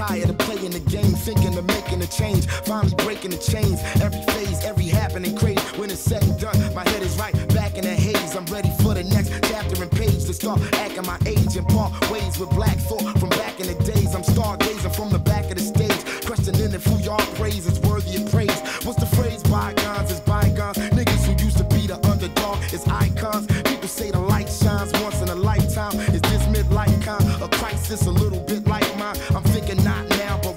tired of playing the game, thinking of making a change. Finally breaking the chains. Every phase, every happening crazy. When it's said and done, my head is right back in the haze. I'm ready for the next chapter and page to start acting my age and part ways with black thought from back in the days. I'm stargazing from the back of the stage, questioning if who y'all praise is worthy of praise. just a little bit like mine. I'm thinking not now, but